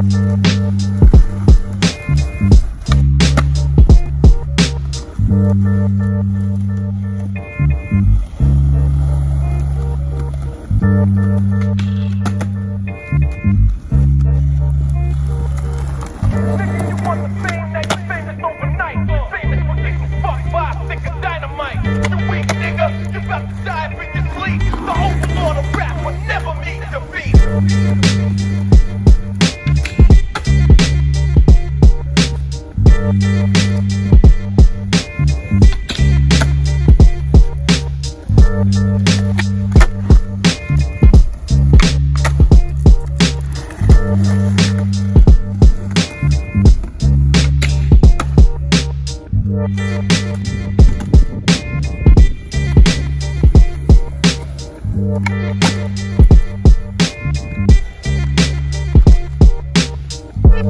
Thank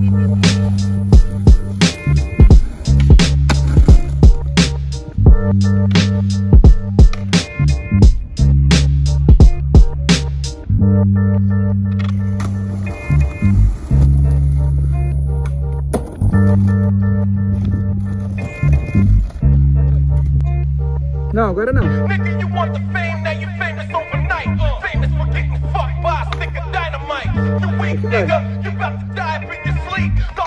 No, go to no. Nigga, you want the fame, now you famous overnight. Uh, famous for getting fucked by a stick of dynamite. You weak nigga. Holy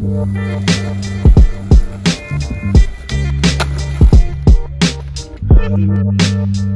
Thank you.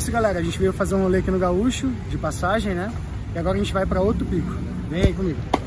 isso, galera. A gente veio fazer um rolê aqui no Gaúcho, de passagem, né? E agora a gente vai para outro pico. Vem aí comigo.